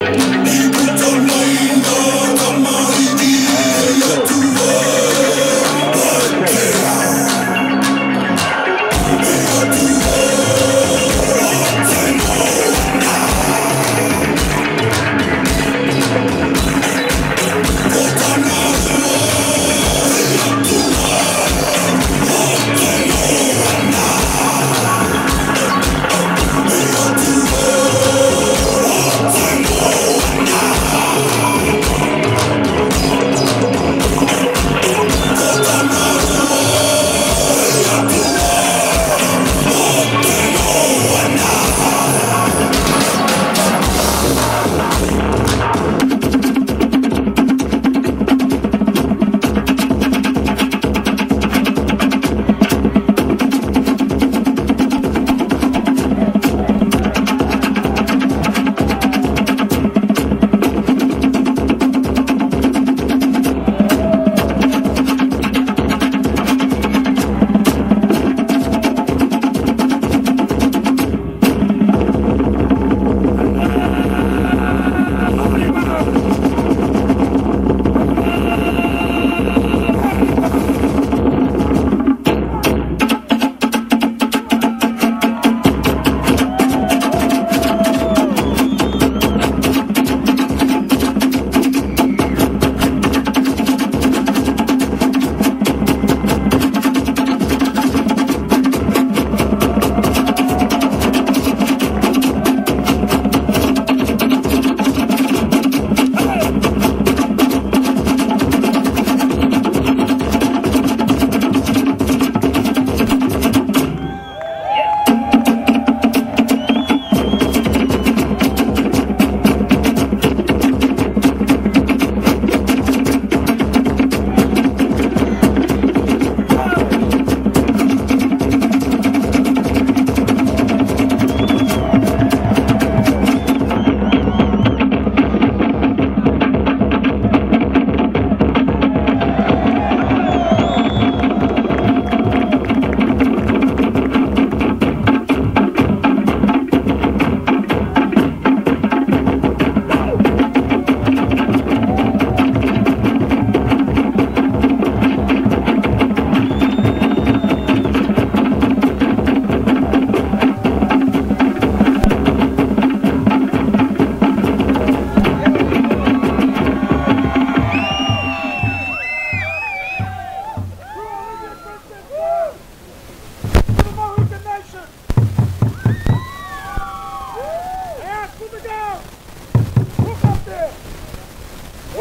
Thank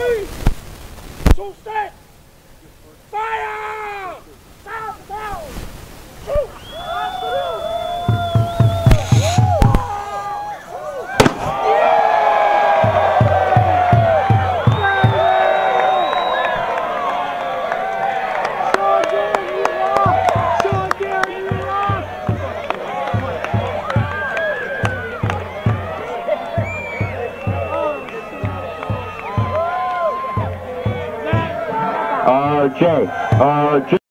Freeze! Two set! Fire! RJ, RJ, uh,